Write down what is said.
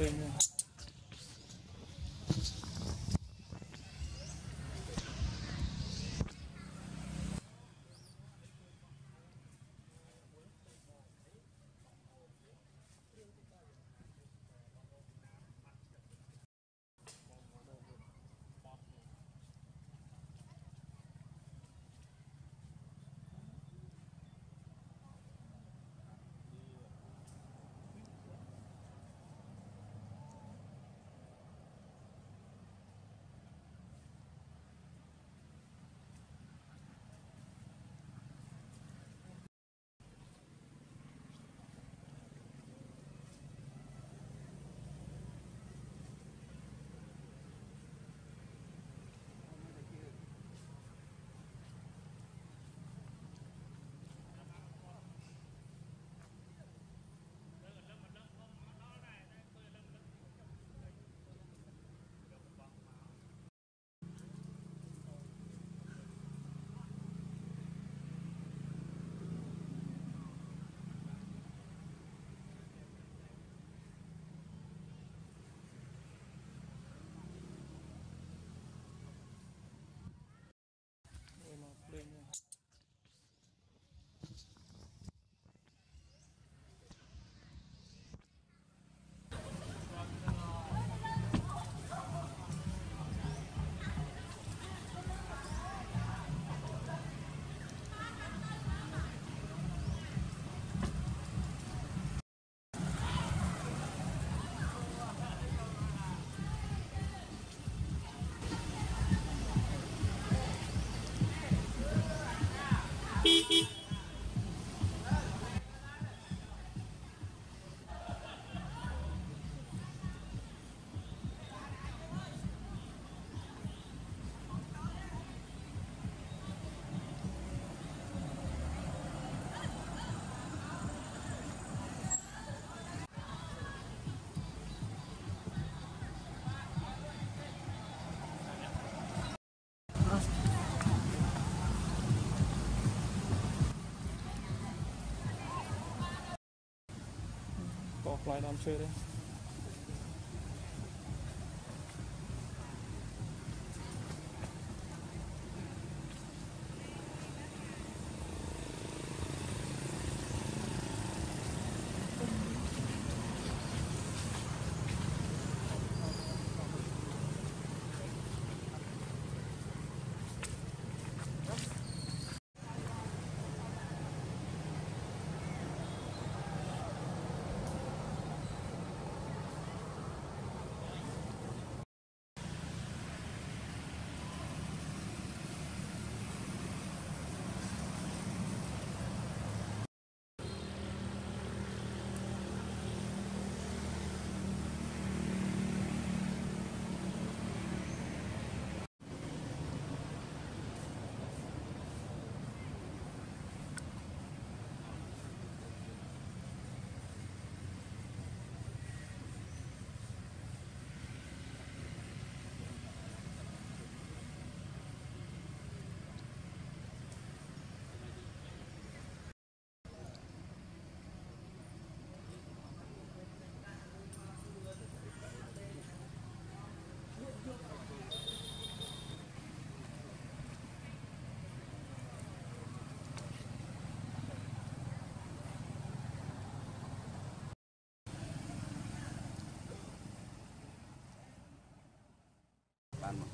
对呀。có offline am chơi đấy